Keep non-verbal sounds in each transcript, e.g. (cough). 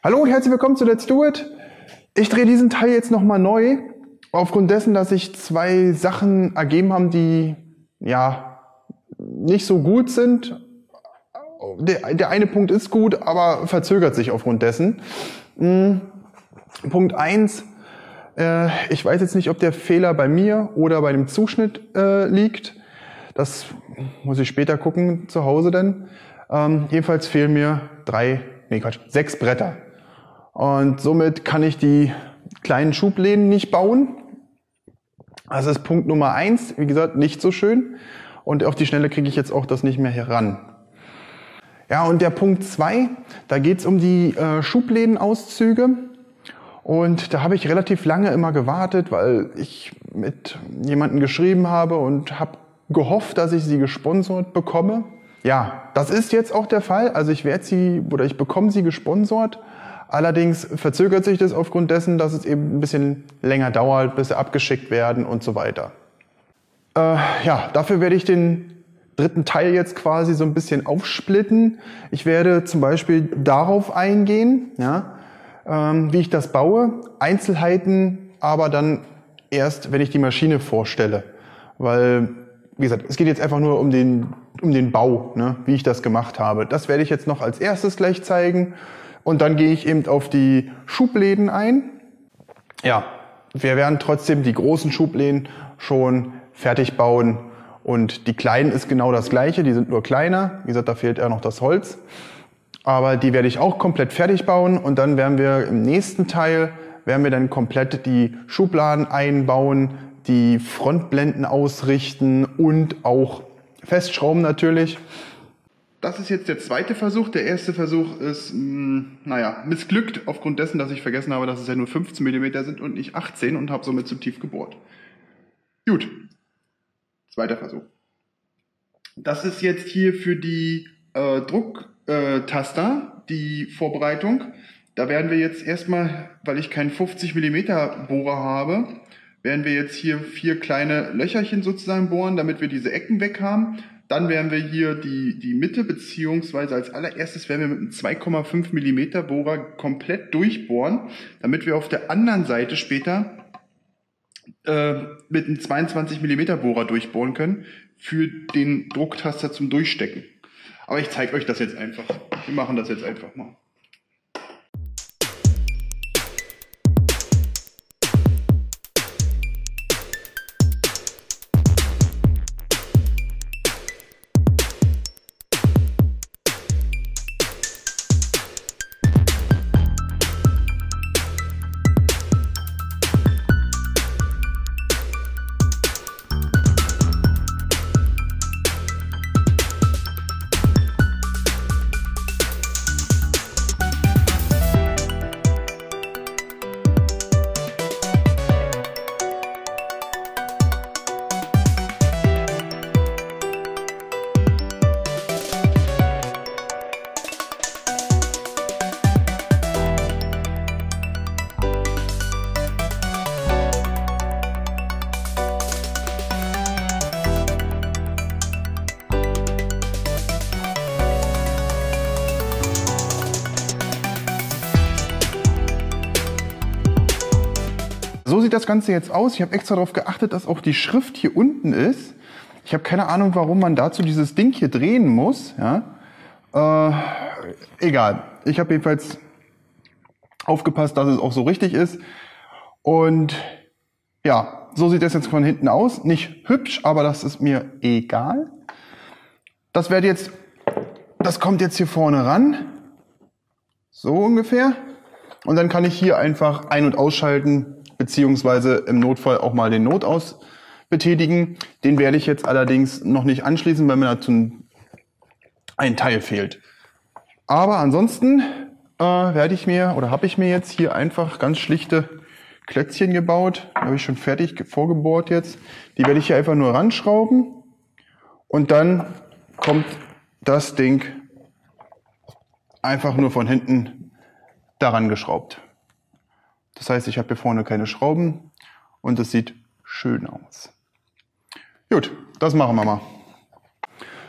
Hallo und herzlich willkommen zu Let's Do It. Ich drehe diesen Teil jetzt nochmal neu, aufgrund dessen, dass sich zwei Sachen ergeben haben, die ja nicht so gut sind. Der, der eine Punkt ist gut, aber verzögert sich aufgrund dessen. Hm. Punkt eins: äh, ich weiß jetzt nicht, ob der Fehler bei mir oder bei dem Zuschnitt äh, liegt. Das muss ich später gucken, zu Hause denn. Ähm, jedenfalls fehlen mir drei, nee Quatsch, sechs Bretter. Und somit kann ich die kleinen Schubläden nicht bauen. Das ist Punkt Nummer eins. Wie gesagt, nicht so schön. Und auf die Schnelle kriege ich jetzt auch das nicht mehr heran. Ja, und der Punkt zwei, da geht es um die äh, Schublädenauszüge. Und da habe ich relativ lange immer gewartet, weil ich mit jemandem geschrieben habe und habe gehofft, dass ich sie gesponsert bekomme. Ja, das ist jetzt auch der Fall. Also ich werde sie oder ich bekomme sie gesponsert. Allerdings verzögert sich das aufgrund dessen, dass es eben ein bisschen länger dauert, bis sie abgeschickt werden und so weiter. Äh, ja, dafür werde ich den dritten Teil jetzt quasi so ein bisschen aufsplitten. Ich werde zum Beispiel darauf eingehen, ja, ähm, wie ich das baue. Einzelheiten aber dann erst, wenn ich die Maschine vorstelle. Weil, wie gesagt, es geht jetzt einfach nur um den, um den Bau, ne, wie ich das gemacht habe. Das werde ich jetzt noch als erstes gleich zeigen. Und dann gehe ich eben auf die Schubläden ein. Ja, wir werden trotzdem die großen Schubläden schon fertig bauen. Und die kleinen ist genau das gleiche, die sind nur kleiner. Wie gesagt, da fehlt eher noch das Holz. Aber die werde ich auch komplett fertig bauen und dann werden wir im nächsten Teil, werden wir dann komplett die Schubladen einbauen, die Frontblenden ausrichten und auch festschrauben natürlich das ist jetzt der zweite Versuch. Der erste Versuch ist, mh, hm, naja, missglückt aufgrund dessen, dass ich vergessen habe, dass es ja nur 15 mm sind und nicht 18 und habe somit zu tief gebohrt. Gut. Zweiter Versuch. Das ist jetzt hier für die äh, Drucktaster, die Vorbereitung. Da werden wir jetzt erstmal, weil ich keinen 50 mm Bohrer habe, werden wir jetzt hier vier kleine Löcherchen sozusagen bohren, damit wir diese Ecken weg haben. Dann werden wir hier die, die Mitte, beziehungsweise als allererstes werden wir mit einem 2,5 Millimeter Bohrer komplett durchbohren, damit wir auf der anderen Seite später äh, mit einem 22 Millimeter Bohrer durchbohren können für den Drucktaster zum Durchstecken. Aber ich zeige euch das jetzt einfach. Wir machen das jetzt einfach mal. Das Ganze jetzt aus. Ich habe extra darauf geachtet, dass auch die Schrift hier unten ist. Ich habe keine Ahnung, warum man dazu dieses Ding hier drehen muss. Ja? Äh, egal. Ich habe jedenfalls aufgepasst, dass es auch so richtig ist. Und ja, so sieht das jetzt von hinten aus. Nicht hübsch, aber das ist mir egal. Das werde jetzt, das kommt jetzt hier vorne ran. So ungefähr. Und dann kann ich hier einfach ein- und ausschalten, beziehungsweise im Notfall auch mal den Notaus betätigen. Den werde ich jetzt allerdings noch nicht anschließen, weil mir dazu ein Teil fehlt. Aber ansonsten äh, werde ich mir oder habe ich mir jetzt hier einfach ganz schlichte Klötzchen gebaut. Habe ich schon fertig vorgebohrt jetzt. Die werde ich hier einfach nur ranschrauben und dann kommt das Ding einfach nur von hinten daran geschraubt. Das heißt, ich habe hier vorne keine Schrauben und es sieht schön aus. Gut, das machen wir mal.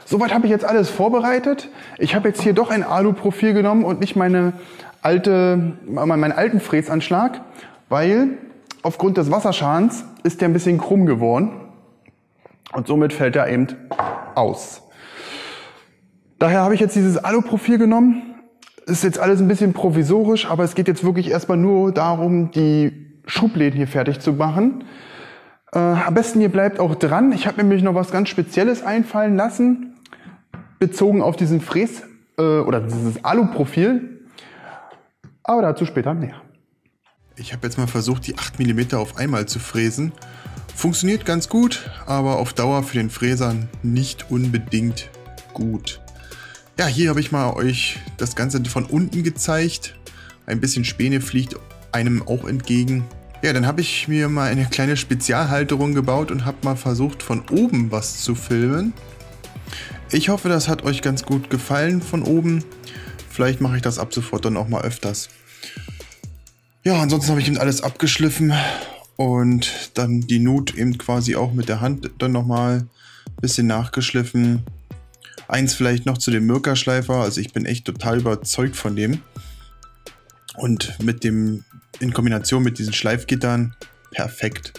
soweit habe ich jetzt alles vorbereitet. Ich habe jetzt hier doch ein Alu-Profil genommen und nicht meine alte, meinen alten Fräsanschlag, weil aufgrund des Wasserschadens ist der ein bisschen krumm geworden und somit fällt er eben aus. Daher habe ich jetzt dieses Alu-Profil genommen. Ist jetzt alles ein bisschen provisorisch, aber es geht jetzt wirklich erstmal nur darum, die Schubläden hier fertig zu machen. Äh, am besten ihr bleibt auch dran. Ich habe nämlich noch was ganz Spezielles einfallen lassen, bezogen auf diesen Fräs äh, oder dieses Alu-Profil. Aber dazu später mehr. Ich habe jetzt mal versucht, die 8 mm auf einmal zu fräsen. Funktioniert ganz gut, aber auf Dauer für den Fräser nicht unbedingt gut. Ja, hier habe ich mal euch das Ganze von unten gezeigt. Ein bisschen Späne fliegt einem auch entgegen. Ja, dann habe ich mir mal eine kleine Spezialhalterung gebaut und habe mal versucht, von oben was zu filmen. Ich hoffe, das hat euch ganz gut gefallen von oben. Vielleicht mache ich das ab sofort dann auch mal öfters. Ja, ansonsten habe ich eben alles abgeschliffen und dann die Nut eben quasi auch mit der Hand dann nochmal ein bisschen nachgeschliffen. Eins vielleicht noch zu dem Mirka-Schleifer, also ich bin echt total überzeugt von dem. Und mit dem in Kombination mit diesen Schleifgittern perfekt.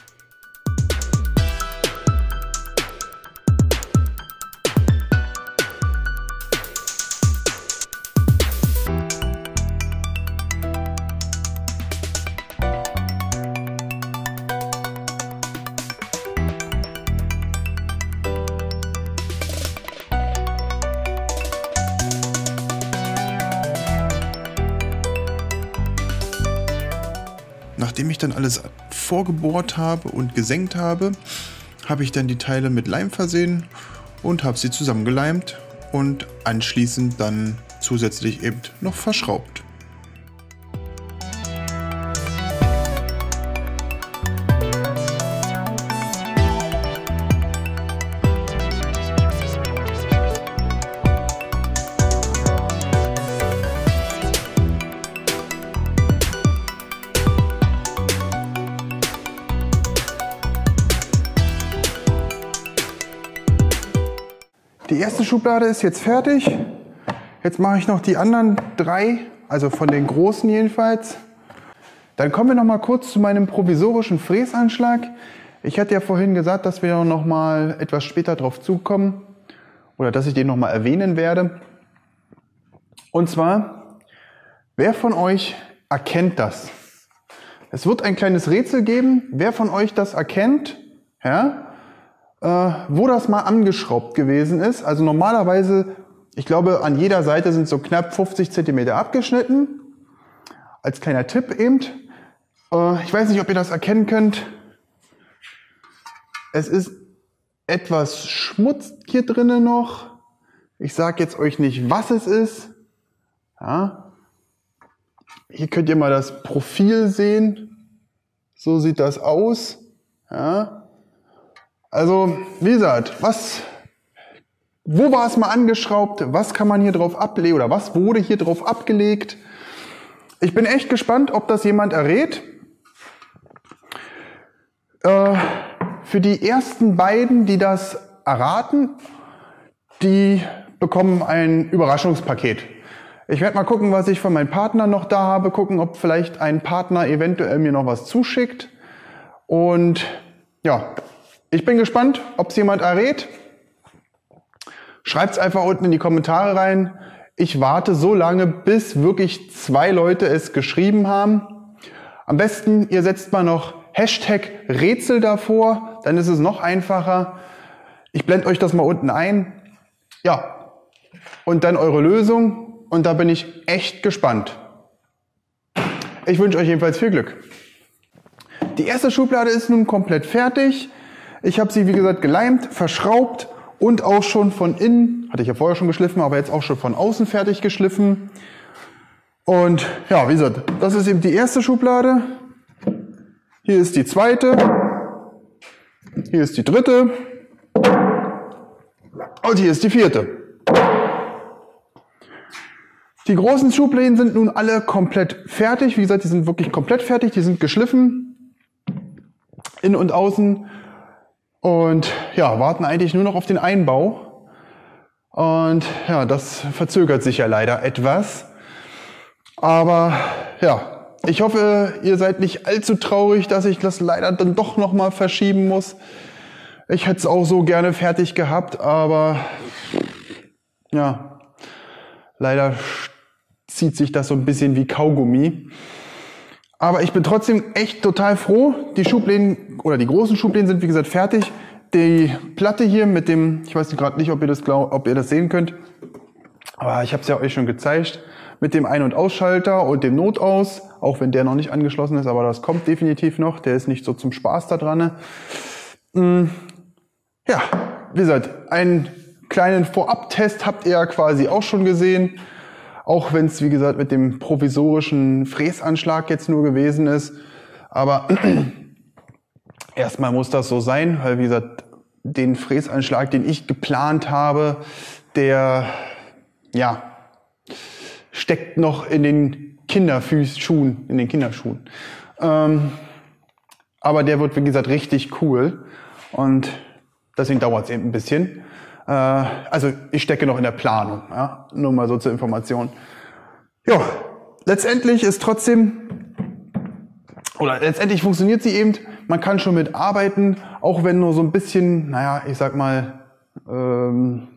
Nachdem ich dann alles vorgebohrt habe und gesenkt habe, habe ich dann die Teile mit Leim versehen und habe sie zusammengeleimt und anschließend dann zusätzlich eben noch verschraubt. Erste Schublade ist jetzt fertig. Jetzt mache ich noch die anderen drei, also von den großen jedenfalls. Dann kommen wir noch mal kurz zu meinem provisorischen Fräsanschlag. Ich hatte ja vorhin gesagt, dass wir noch mal etwas später drauf zukommen oder dass ich den noch mal erwähnen werde. Und zwar, wer von euch erkennt das? Es wird ein kleines Rätsel geben. Wer von euch das erkennt? Ja? Äh, wo das mal angeschraubt gewesen ist. Also normalerweise, ich glaube, an jeder Seite sind so knapp 50 Zentimeter abgeschnitten. Als kleiner Tipp eben. Äh, ich weiß nicht, ob ihr das erkennen könnt. Es ist etwas Schmutz hier drinnen noch. Ich sage jetzt euch nicht, was es ist. Ja. Hier könnt ihr mal das Profil sehen. So sieht das aus. Ja. Also, wie gesagt, was, wo war es mal angeschraubt? Was kann man hier drauf ablegen oder was wurde hier drauf abgelegt? Ich bin echt gespannt, ob das jemand errät. Äh, für die ersten beiden, die das erraten, die bekommen ein Überraschungspaket. Ich werde mal gucken, was ich von meinem Partner noch da habe, gucken, ob vielleicht ein Partner eventuell mir noch was zuschickt. Und ja, ich bin gespannt, ob es jemand errät. Schreibt es einfach unten in die Kommentare rein. Ich warte so lange, bis wirklich zwei Leute es geschrieben haben. Am besten, ihr setzt mal noch Hashtag Rätsel davor, dann ist es noch einfacher. Ich blende euch das mal unten ein. Ja, und dann eure Lösung. Und da bin ich echt gespannt. Ich wünsche euch jedenfalls viel Glück. Die erste Schublade ist nun komplett fertig. Ich habe sie, wie gesagt, geleimt, verschraubt und auch schon von innen, hatte ich ja vorher schon geschliffen, aber jetzt auch schon von außen fertig geschliffen. Und ja, wie gesagt, das ist eben die erste Schublade. Hier ist die zweite. Hier ist die dritte. Und hier ist die vierte. Die großen Schubläden sind nun alle komplett fertig. Wie gesagt, die sind wirklich komplett fertig. Die sind geschliffen. Innen und außen und ja, warten eigentlich nur noch auf den Einbau. Und ja, das verzögert sich ja leider etwas. Aber ja, ich hoffe, ihr seid nicht allzu traurig, dass ich das leider dann doch nochmal verschieben muss. Ich hätte es auch so gerne fertig gehabt, aber ja, leider zieht sich das so ein bisschen wie Kaugummi. Aber ich bin trotzdem echt total froh. Die Schubläden oder die großen Schubläden sind wie gesagt fertig. Die Platte hier mit dem, ich weiß gerade nicht, ob ihr das glaub, ob ihr das sehen könnt, aber ich habe es ja euch schon gezeigt, mit dem Ein- und Ausschalter und dem Notaus, auch wenn der noch nicht angeschlossen ist, aber das kommt definitiv noch. Der ist nicht so zum Spaß da dran. Hm, ja, wie gesagt, einen kleinen Vorabtest habt ihr ja quasi auch schon gesehen. Auch wenn es, wie gesagt, mit dem provisorischen Fräsanschlag jetzt nur gewesen ist. Aber (clears throat) erstmal muss das so sein, weil, wie gesagt, den Fräsanschlag, den ich geplant habe, der, ja, steckt noch in den Kinderfüßschuhen, in den Kinderschuhen. Ähm, aber der wird, wie gesagt, richtig cool. Und deswegen dauert es eben ein bisschen. Äh, also ich stecke noch in der Planung, ja? nur mal so zur Information. Ja, letztendlich ist trotzdem, oder letztendlich funktioniert sie eben, man kann schon mit arbeiten, auch wenn nur so ein bisschen, naja, ich sag mal, ähm,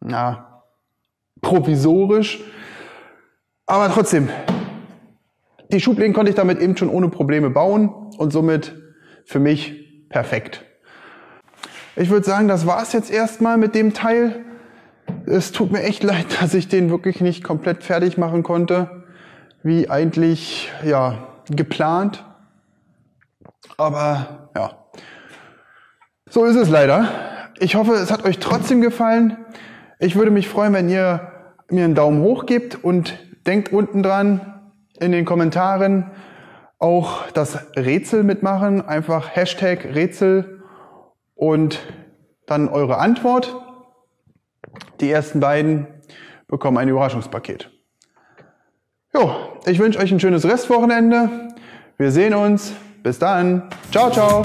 na, provisorisch. Aber trotzdem, die Schubläden konnte ich damit eben schon ohne Probleme bauen und somit für mich perfekt. Ich würde sagen, das war es jetzt erstmal mit dem Teil. Es tut mir echt leid, (laughs) dass ich den wirklich nicht komplett fertig machen konnte, wie eigentlich ja geplant. Aber ja, so ist es leider. Ich hoffe, es hat euch trotzdem gefallen. Ich würde mich freuen, wenn ihr mir einen Daumen hoch gebt und denkt unten dran in den Kommentaren auch das Rätsel mitmachen. Einfach Hashtag Rätsel und dann eure Antwort. Die ersten beiden bekommen ein Überraschungspaket. Jo, ich wünsche euch ein schönes Restwochenende. Wir sehen uns. Bis dann. Ciao, ciao.